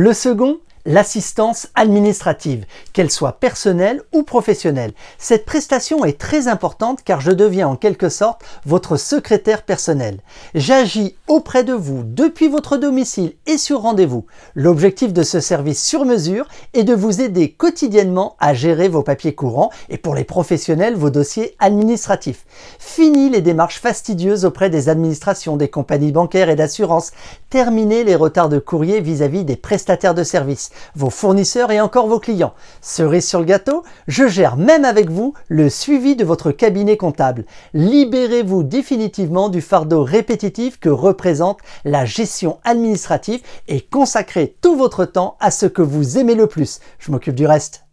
Le second, l'assistance administrative, qu'elle soit personnelle ou professionnelle. Cette prestation est très importante car je deviens en quelque sorte votre secrétaire personnel. J'agis auprès de vous depuis votre domicile et sur rendez-vous. L'objectif de ce service sur mesure est de vous aider quotidiennement à gérer vos papiers courants et pour les professionnels vos dossiers administratifs. Fini les démarches fastidieuses auprès des administrations, des compagnies bancaires et d'assurances. Terminez les retards de courrier vis-à-vis -vis des prestataires de vos fournisseurs et encore vos clients. Cerise sur le gâteau, je gère même avec vous le suivi de votre cabinet comptable. Libérez-vous définitivement du fardeau répétitif que représente la gestion administrative et consacrez tout votre temps à ce que vous aimez le plus. Je m'occupe du reste.